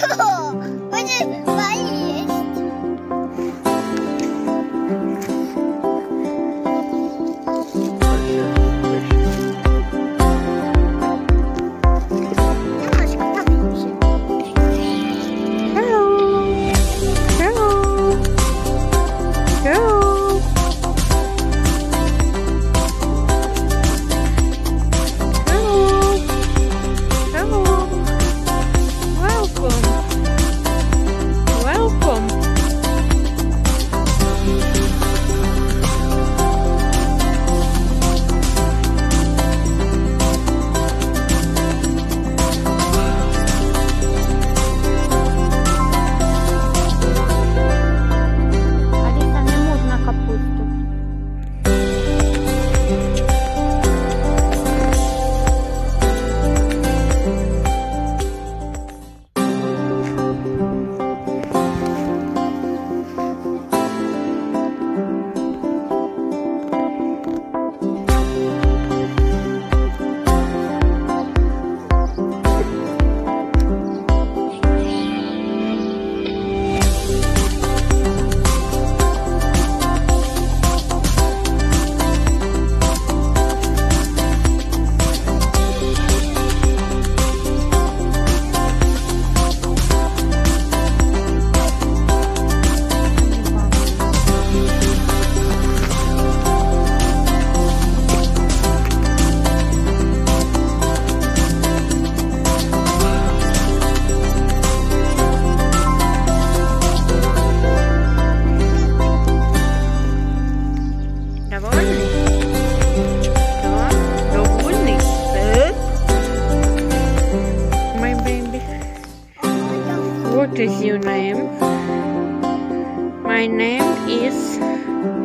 oh. What is your name? My name is.